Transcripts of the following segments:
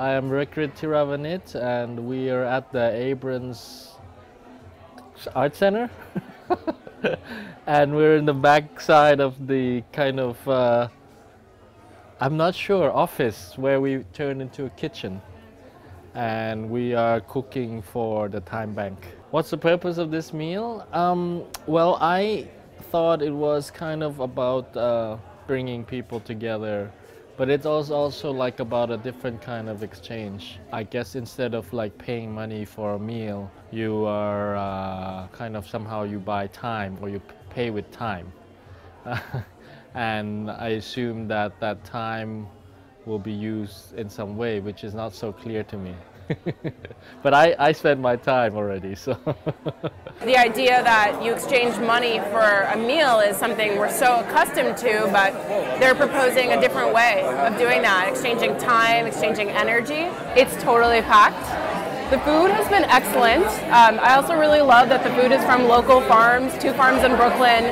I am Rirkrit Tiravanija and we are at the Abrons Art Center. and we're in the back side of the kind of, uh, I'm not sure, office where we turn into a kitchen. And we are cooking for the Time Bank. What's the purpose of this meal? Um, well, I thought it was kind of about uh, bringing people together but it's also, also like about a different kind of exchange. I guess instead of like paying money for a meal, you are uh, kind of somehow you buy time or you pay with time. and I assume that that time will be used in some way, which is not so clear to me. but I, I spent my time already, so. the idea that you exchange money for a meal is something we're so accustomed to, but they're proposing a different way of doing that, exchanging time, exchanging energy. It's totally packed. The food has been excellent. Um, I also really love that the food is from local farms, two farms in Brooklyn,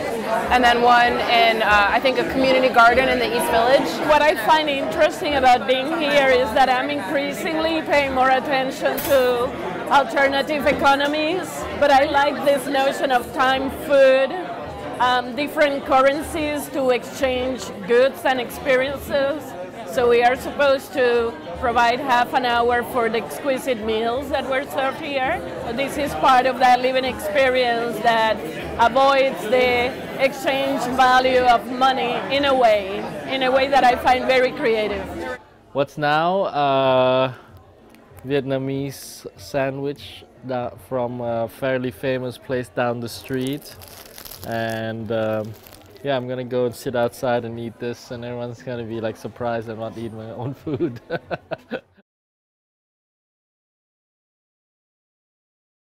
and then one in, uh, I think, a community garden in the East Village. What I find interesting about being here is that I'm increasingly paying more attention to alternative economies, but I like this notion of time, food, um, different currencies to exchange goods and experiences. So we are supposed to provide half an hour for the exquisite meals that were served here. This is part of that living experience that avoids the exchange value of money in a way, in a way that I find very creative. What's now? Uh, Vietnamese sandwich from a fairly famous place down the street. And um, yeah, I'm gonna go and sit outside and eat this and everyone's gonna be like surprised I'm not eating my own food.